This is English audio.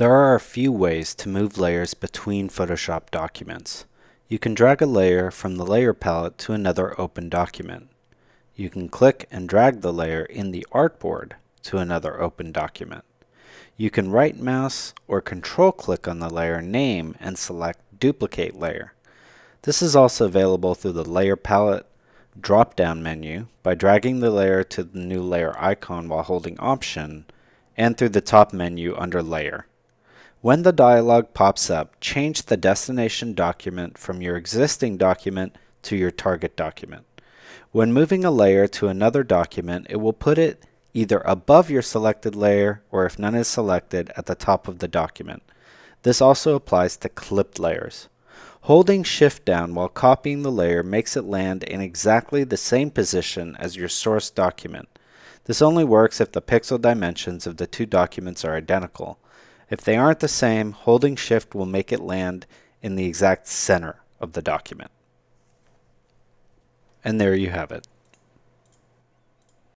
There are a few ways to move layers between Photoshop documents. You can drag a layer from the layer palette to another open document. You can click and drag the layer in the artboard to another open document. You can right mouse or control click on the layer name and select duplicate layer. This is also available through the layer palette drop down menu by dragging the layer to the new layer icon while holding option and through the top menu under layer. When the dialog pops up, change the destination document from your existing document to your target document. When moving a layer to another document, it will put it either above your selected layer or if none is selected at the top of the document. This also applies to clipped layers. Holding shift down while copying the layer makes it land in exactly the same position as your source document. This only works if the pixel dimensions of the two documents are identical. If they aren't the same, holding shift will make it land in the exact center of the document. And there you have it.